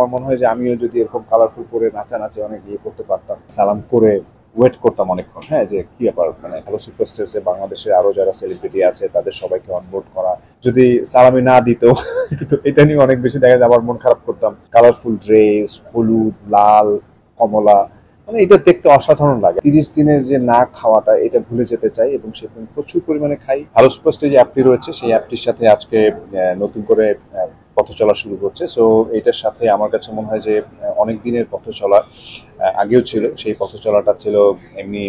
আমার মনে হয় যে আমিও যদি এরকম কালারফুল করে নাচানাচি অনেক ইয়ে করতে পারতাম, সালাম করে ওয়েট করতাম অনেকক্ষণ হ্যাঁ? যে কি ব্যাপার মানে হ্যালো সুপারস্টার্সে বাংলাদেশের আরও যারা সেলিব্রিটি আছে, তাদের সবাইকে অনবোর্ড করা, যদি সালামি না দিত এটা নিয়ে অনেক বেশি দেখা যায় আমার মন খারাপ করতাম। কালারফুল ড্রেস হলুদ, লাল, কমলা মানে এটা দেখতে অসাধারণ লাগে। তিরিশ দিনের যে না খাওয়াটা, এটা ভুলে যেতে চাই এবং আমি প্রচুর পরিমাণে খাই। ভালো সুপারস্টার যে অ্যাপটি রয়েছে, সেই অ্যাপটির সাথে আজকে নতুন করে পথ চলা শুরু হচ্ছে সো এটার সাথে আমার কাছে মনে হয় যে অনেক দিনের পথ চলা আগেও ছিল। সেই পথ চলাটা ছিল এমনি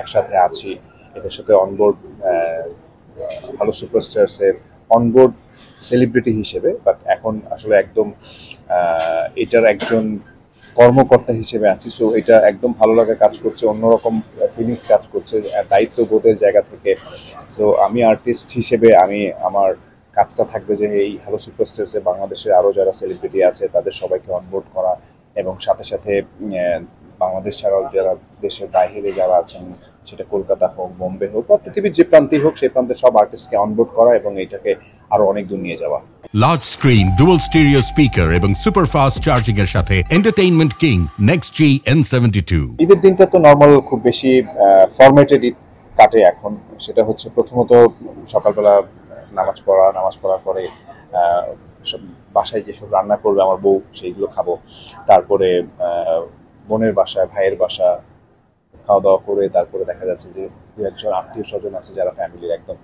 একসাথে আছি। এটার সাথে অনবোর্ড ভালো সুপারস্টার্সের অনবোর্ড সেলিব্রিটি হিসেবে বাট এখন আসলে একদম এটার একজন কর্মকর্তা হিসেবে আছি। সো এটা একদম ভালো লাগা কাজ করছে, অন্যরকম ফিলিংস কাজ করছে দায়িত্ববোধের জায়গা থেকে। সো আমি আর্টিস্ট হিসেবে আমি আমার কাজটা থাকবে যে এই হ্যালো সুপারস্টার্সে বাংলাদেশের আরও যারা সেলিব্রিটি আছে তাদের সবাইকে অনবোর্ড করা এবং সাথে সাথে বাংলাদেশ ছাড়াও যারা দেশের বাইরে যারা আছেন সেটা কলকাতা হোক বোম্বে হোক বা পৃথিবীর যে প্রান্তেই হোক সেই প্রান্তে সব আর্টিস্টকে অনবোর্ড করা এবং এটাকে আরও অনেক দূর নিয়ে যাওয়া। Large screen dual stereo speaker এবং সুপারফাস্ট চার্জিং এর সাথে entertainment king next G N seventy two ঈদের দিনটা তো নর্মাল খুব বেশি ফরম্যাটেড ঈদ কাটে এখন। সেটা হচ্ছে প্রথমত সকালবেলা নামাজ পড়া, নামাজ পড়ার পরে বাসায় যেসব রান্না করবে আমার বউ, সেইগুলো খাব। তারপরে বোনের বাসায়, ভাইয়ের বাসা খাওয়া দাওয়া করে তারপরে দেখা যাচ্ছে যে দু একজন আত্মীয় স্বজন আছে যারা ফ্যামিলির একদম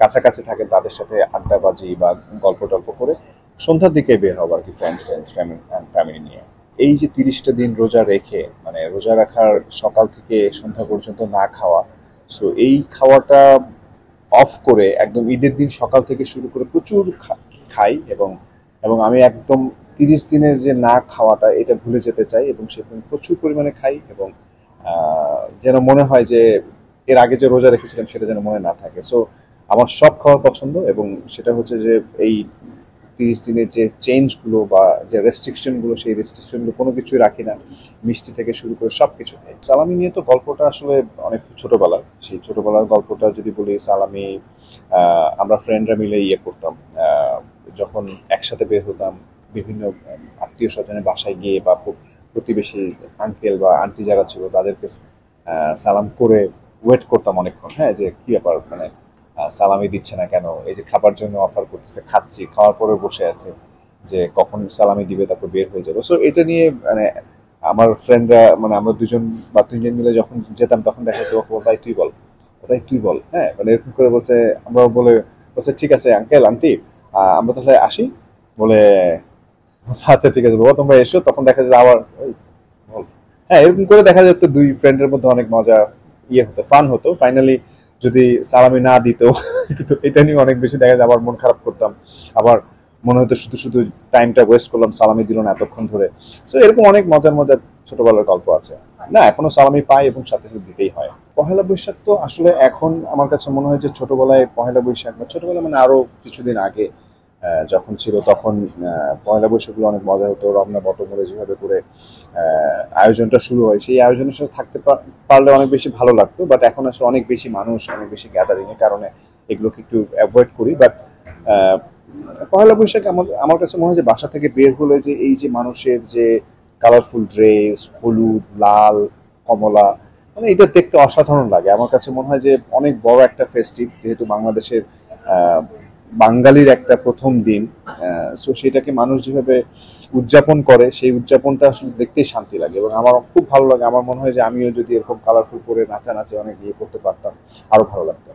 কাছাকাছি থাকেন, তাদের সাথে আড্ডাবাজি বা গল্প টল্প করে সন্ধ্যার দিকে বের হব আর কি ফ্রেন্ডস ফ্রেন্ডস ফ্যামিলি নিয়ে। এই যে তিরিশটা দিন রোজা রেখে মানে রোজা রাখার সকাল থেকে সন্ধ্যা পর্যন্ত না খাওয়া সো এই খাওয়াটা অফ করে একদম ঈদের দিন সকাল থেকে শুরু করে প্রচুর খাই এবং এবং আমি একদম তিরিশ দিনের যে না খাওয়াটা এটা ভুলে যেতে চাই এবং সেদিন প্রচুর পরিমাণে খাই এবং যেন মনে হয় যে এর আগে যে রোজা রেখেছিলাম সেটা যেন মনে না থাকে। সো আমার সব খাওয়ার পছন্দ এবং সেটা হচ্ছে যে এই তিরিশ দিনের যে চেঞ্জগুলো বা যে রেস্ট্রিকশনগুলো সেই রেস্ট্রিকশনগুলো কোনো কিছুই রাখি না। মিষ্টি থেকে শুরু করে সব কিছু সালামি নিয়ে তো গল্পটা আসলে অনেক ছোটবেলার। সেই ছোটোবেলার গল্পটা যদি বলি, সালামি আমরা ফ্রেন্ডরা মিলে ইয়ে করতাম। যখন একসাথে বের হতাম, বিভিন্ন আত্মীয় স্বজনের বাসায় গিয়ে বা প্রতিবেশী আঙ্কেল বা আন্টি যারা ছিল, তাদেরকে সালাম করে ওয়েট করতাম অনেকক্ষণ। হ্যাঁ যে কী ব্যাপার? মানে সালামি দিচ্ছে না কেন? এই যে খাবার জন্য অফার করতেছে খাচ্ছি খাওয়ার পরে বসে আছে যে কখন সালামি দিবে তারপর বের হয়ে যাবে। সো এটা নিয়ে মানে আমার ফ্রেন্ডরা মানে আমরা দুজন বা তিনজন মিলে যখন যেতাম তখন দেখা যেত "ও, তাই তুই বল তাই তুই বল। হ্যাঁ মানে এরকম করে বলছে আমরা বলে বলছে ঠিক আছে আঙ্কেল আন্টি আমরা তাহলে আসি। বলে আচ্ছা ঠিক আছে বাবা তোমরা এসো। তখন দেখা যায় আবার "ওই, বল। হ্যাঁ এরকম করে দেখা যেত দুই ফ্রেন্ডের মধ্যে অনেক মজা ইয়ে হতো ফান হতো। ফাইনালি যদি সালামি না দিত তো এটা নিয়ে অনেক বেশি দেখা যায়, আবার মন খারাপ করতাম। আবার মনে হতো শুধু শুধু টাইমটা ওয়েস্ট করলাম, সালামি দিল না এতক্ষণ ধরে। তো এরকম অনেক মজার মজার ছোটবেলার গল্প আছে। না, এখনও সালামি পাই এবং সাথে সাথে দিতেই হয়। পহেলা বৈশাখ তো আসলে এখন আমার কাছে মনে হয় যে ছোটবেলায় পহেলা বৈশাখ বা ছোটবেলা মানে আরও কিছুদিন আগে যখন ছিল তখন পয়লা বৈশাখগুলো অনেক মজা হতো। রমনা বটমূলে যেভাবে করে আয়োজনটা শুরু হয়, সেই আয়োজনের সাথে থাকতে পারলে অনেক বেশি ভালো লাগতো বাট এখন আসলে অনেক বেশি মানুষ, অনেক বেশি গ্যাদারিং এর কারণে এগুলোকে একটু অ্যাভয়েড করি। বাট পয়লা বৈশাখ আমার আমার কাছে মনে হয় যে বাসা থেকে বের হলে যে এই যে মানুষের যে কালারফুল ড্রেস হলুদ, লাল, কমলা মানে এটা দেখতে অসাধারণ লাগে। আমার কাছে মনে হয় যে অনেক বড় একটা ফেস্টিভ যেহেতু বাংলাদেশের বাঙালির একটা প্রথম দিন সো সেটাকে মানুষ যেভাবে উদযাপন করে, সেই উদযাপনটা আসলে দেখতেই শান্তি লাগে এবং আমার খুব ভালো লাগে। আমার মনে হয় যে আমিও যদি এরকম কালারফুল করে নাচানাচি অনেক ইয়ে করতে পারতাম আরও ভালো লাগতো।